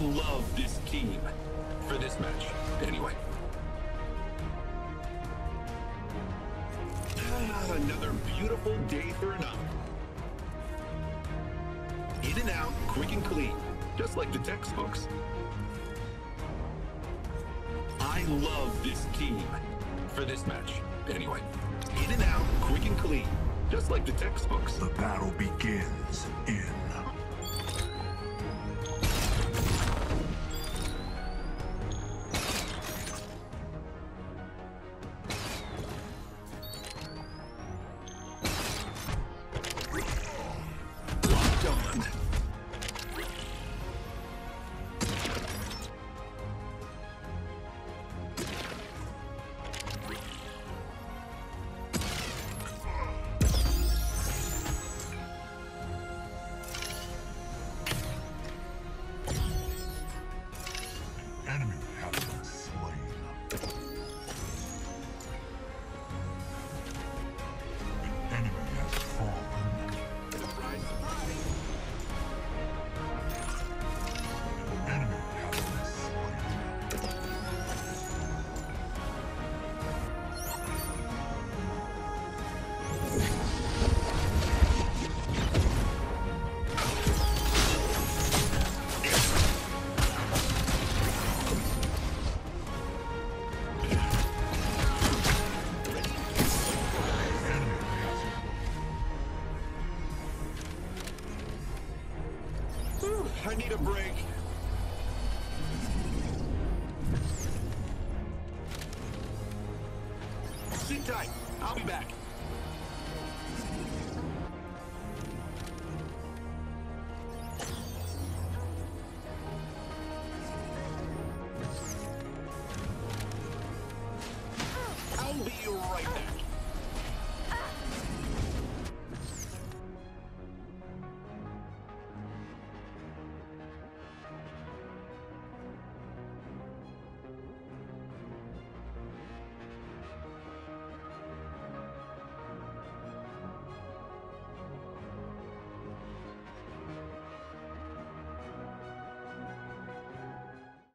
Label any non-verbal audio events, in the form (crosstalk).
love this team. For this match, anyway. (sighs) Another beautiful day for an up. In and out, quick and clean, just like the textbooks. I love this team. For this match, anyway. In and out, quick and clean, just like the textbooks. The battle begins in I need a break. Sit tight. I'll be back. I'll be right back.